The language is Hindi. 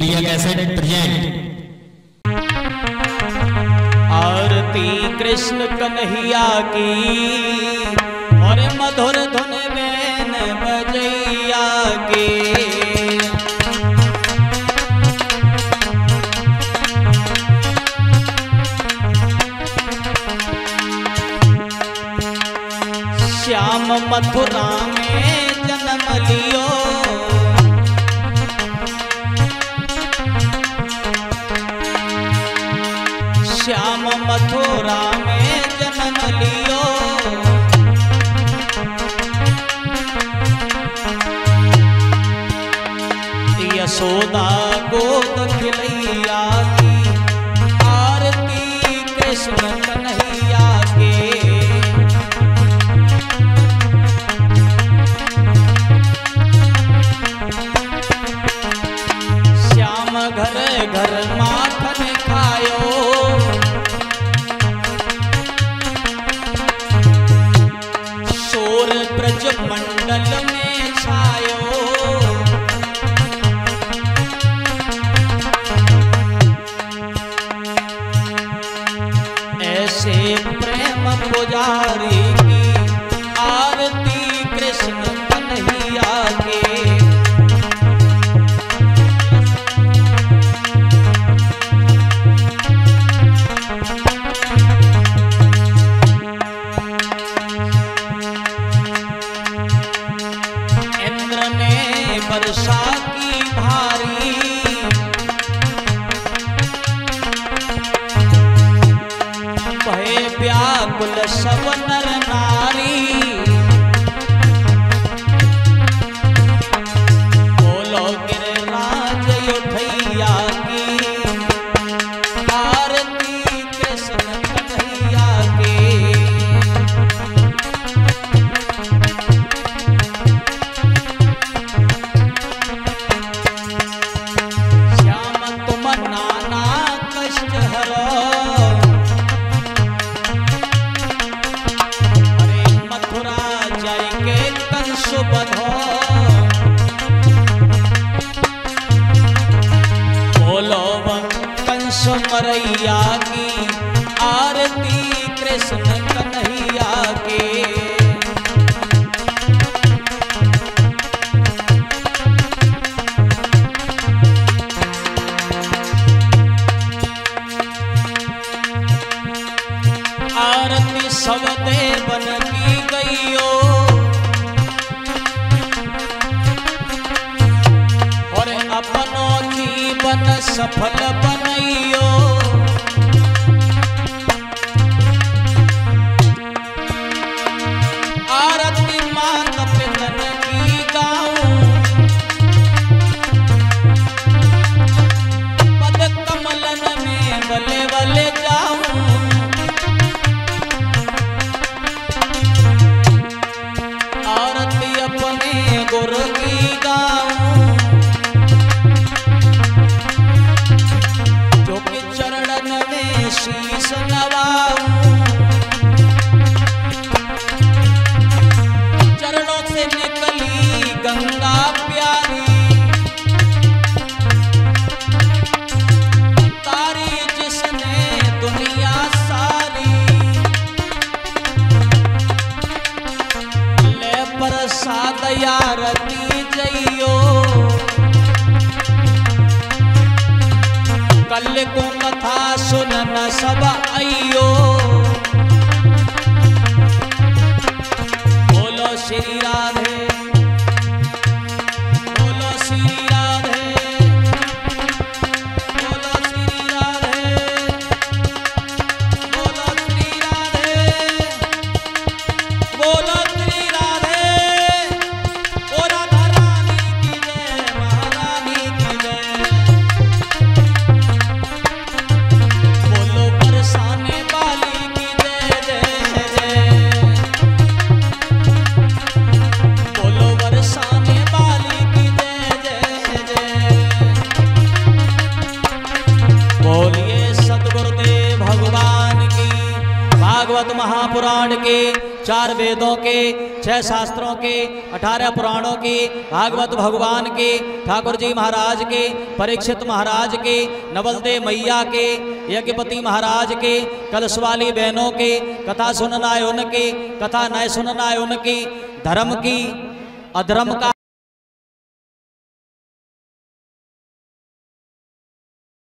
प्रिया कैसे प्रेजेंट आरती कृष्ण कन्हैया की, और मधुर धुन बेन बजैया की। श्याम मथुरा one सफल जाएगा कल को कथा सुन न सब आइयो भागवत तो महापुराण के, चार वेदों के, छह शास्त्रों के, अठारह पुराणों के, भागवत भगवान के ठाकुर जी महाराज के, परीक्षित महाराज के, नवलदेव मैया के, यज्ञपति महाराज के कलश वाली बहनों के, कथा सुनना है उनकी, कथा न सुनना है उनकी, धर्म की, अधर्म का